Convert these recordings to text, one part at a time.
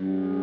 Oh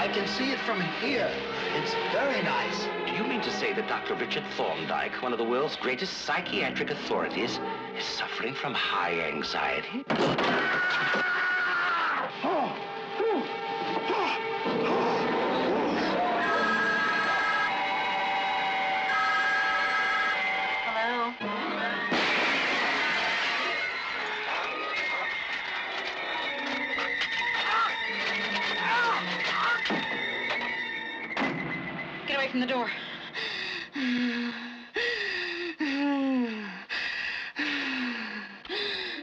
I can see it from here. It's very nice. Do you mean to say that Dr. Richard Thorndyke, one of the world's greatest psychiatric authorities, is suffering from high anxiety? Hello? Away from the door.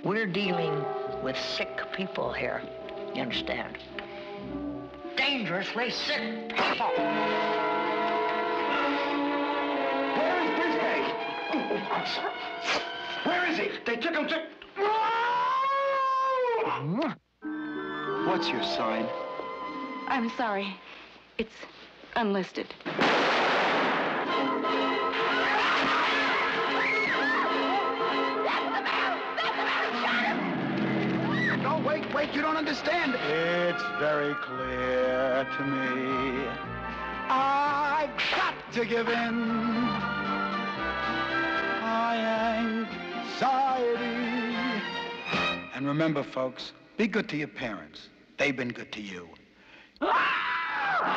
We're dealing with sick people here. You understand? Dangerously sick people. Where is Brisbane? Oh, Where is he? They took him to... What's your sign? I'm sorry. It's unlisted. No, wait, wait, you don't understand. It's very clear to me. I've got to give in. My anxiety. And remember, folks, be good to your parents. They've been good to you. My